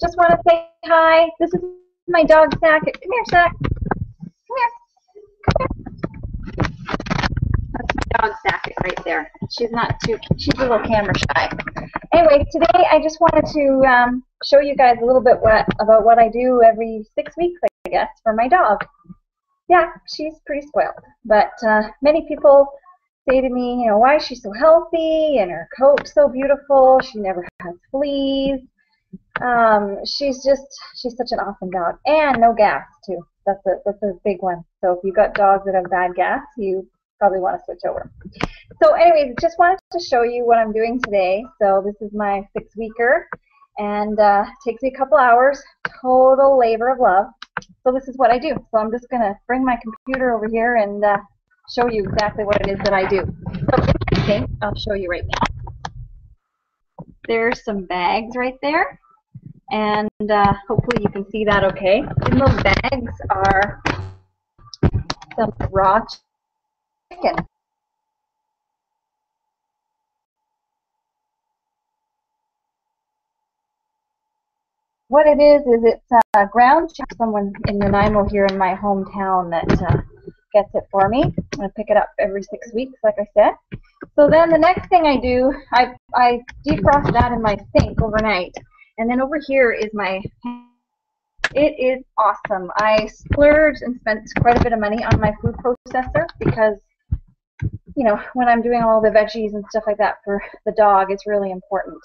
just want to say hi. This is my dog, Sack. Come here, Sack. Come here. Come. That's my dog, right there. She's not too, she's a little camera shy. Anyway, today I just wanted to um, show you guys a little bit what, about what I do every six weeks, I guess, for my dog. Yeah, she's pretty spoiled. But uh, many people say to me, you know, why is she so healthy and her coat's so beautiful? She never has fleas. Um, she's just, she's such an awesome dog. And no gas, too. That's a, that's a big one. So if you've got dogs that have bad gas, you probably want to switch over. So anyways, just wanted to show you what I'm doing today. So this is my six weeker and uh, takes me a couple hours, total labor of love. So this is what I do. So I'm just going to bring my computer over here and uh, show you exactly what it is that I do. So okay, I'll show you right now. There's some bags right there. And uh, hopefully you can see that okay. In those bags are some raw chicken. What it is, is it's uh, ground chicken. Someone in Nanaimo here in my hometown that uh, gets it for me. To pick it up every six weeks, like I said. So then the next thing I do, I, I defrost that in my sink overnight. And then over here is my, it is awesome. I splurged and spent quite a bit of money on my food processor because, you know, when I'm doing all the veggies and stuff like that for the dog, it's really important.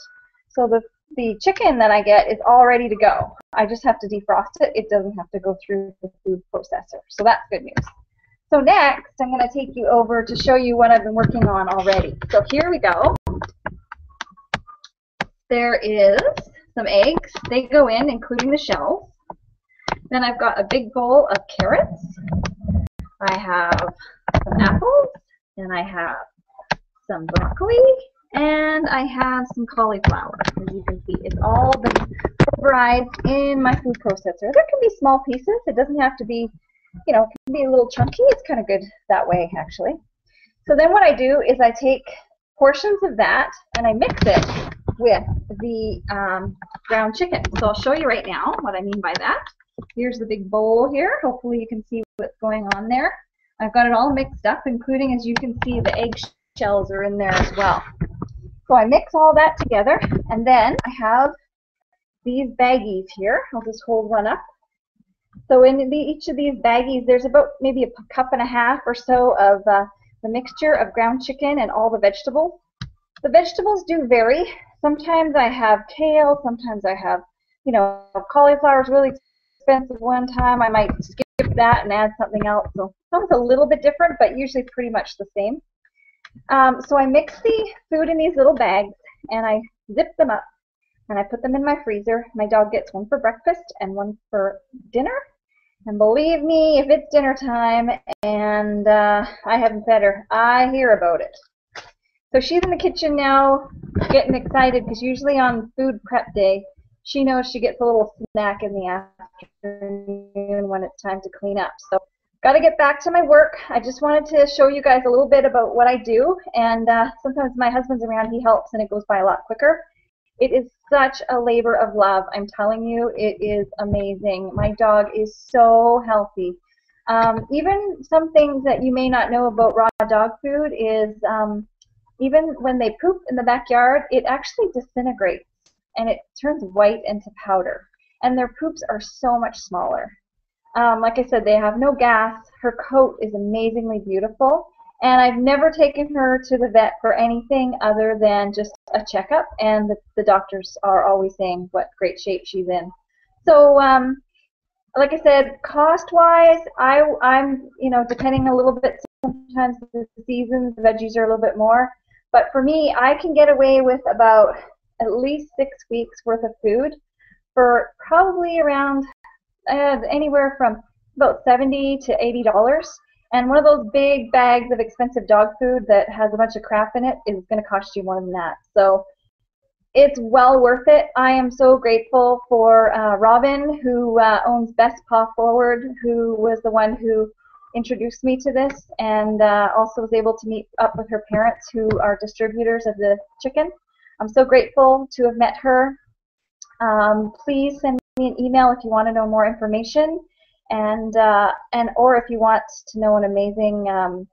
So the, the chicken that I get is all ready to go. I just have to defrost it. It doesn't have to go through the food processor. So that's good news. So next, I'm going to take you over to show you what I've been working on already. So here we go. There is some eggs. They go in, including the shells. Then I've got a big bowl of carrots. I have some apples, and I have some broccoli, and I have some cauliflower. As you can see, it's all been pulverized in my food processor. There can be small pieces. It doesn't have to be you know, can be a little chunky. It's kind of good that way, actually. So then what I do is I take portions of that and I mix it with the um, ground chicken. So I'll show you right now what I mean by that. Here's the big bowl here. Hopefully you can see what's going on there. I've got it all mixed up, including, as you can see, the egg shells are in there as well. So I mix all that together, and then I have these baggies here. I'll just hold one up. So in the, each of these baggies, there's about maybe a cup and a half or so of uh, the mixture of ground chicken and all the vegetables. The vegetables do vary. Sometimes I have kale, sometimes I have, you know, cauliflower is really expensive one time. I might skip that and add something else. So some's a little bit different, but usually pretty much the same. Um, so I mix the food in these little bags and I zip them up and I put them in my freezer. My dog gets one for breakfast and one for dinner and believe me, if it's dinner time and uh, I haven't fed her, I hear about it. So she's in the kitchen now, getting excited because usually on food prep day, she knows she gets a little snack in the afternoon when it's time to clean up. So got to get back to my work. I just wanted to show you guys a little bit about what I do. And uh, sometimes my husband's around, he helps, and it goes by a lot quicker. It is such a labor of love. I'm telling you, it is amazing. My dog is so healthy. Um, even some things that you may not know about raw dog food is um, even when they poop in the backyard, it actually disintegrates and it turns white into powder. And their poops are so much smaller. Um, like I said, they have no gas. Her coat is amazingly beautiful. And I've never taken her to the vet for anything other than just a checkup, and the, the doctors are always saying what great shape she's in. So, um, like I said, cost-wise, I, I'm, you know, depending a little bit, sometimes the seasons, the veggies are a little bit more. But for me, I can get away with about at least six weeks worth of food for probably around uh, anywhere from about 70 to 80 dollars and one of those big bags of expensive dog food that has a bunch of crap in it is going to cost you more than that. So it's well worth it. I am so grateful for uh, Robin, who uh, owns Best Paw Forward, who was the one who introduced me to this, and uh, also was able to meet up with her parents, who are distributors of the chicken. I'm so grateful to have met her. Um, please send me an email if you want to know more information, and uh, and or if you want to know an amazing um,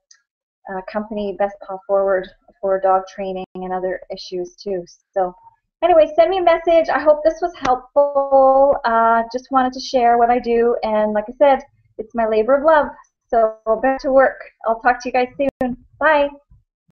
uh, company, Best Paw Forward for dog training and other issues too. So anyway, send me a message. I hope this was helpful. Uh, just wanted to share what I do, and like I said, it's my labor of love. So back to work. I'll talk to you guys soon. Bye.